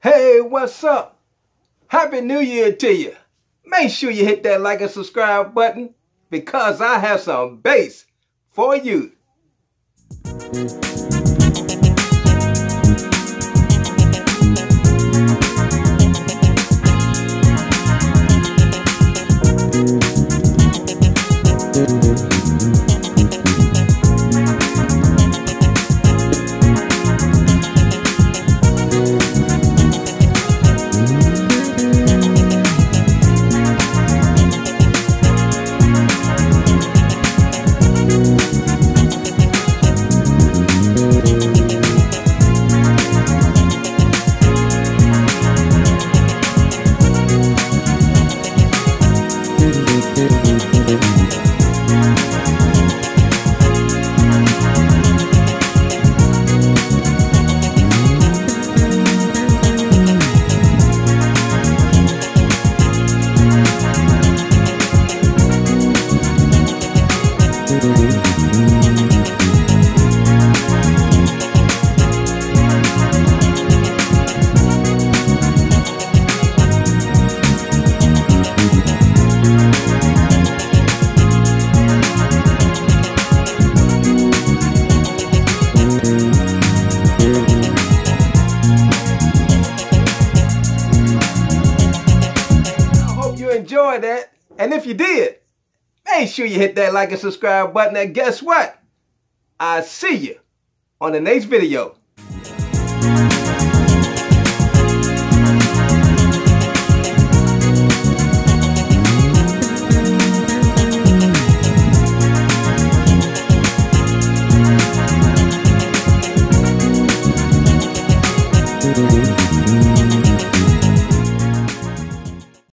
Hey, what's up? Happy New Year to you. Make sure you hit that like and subscribe button because I have some bass for you. Enjoyed that. And if you did, make sure you hit that like and subscribe button. And guess what? I see you on the next video.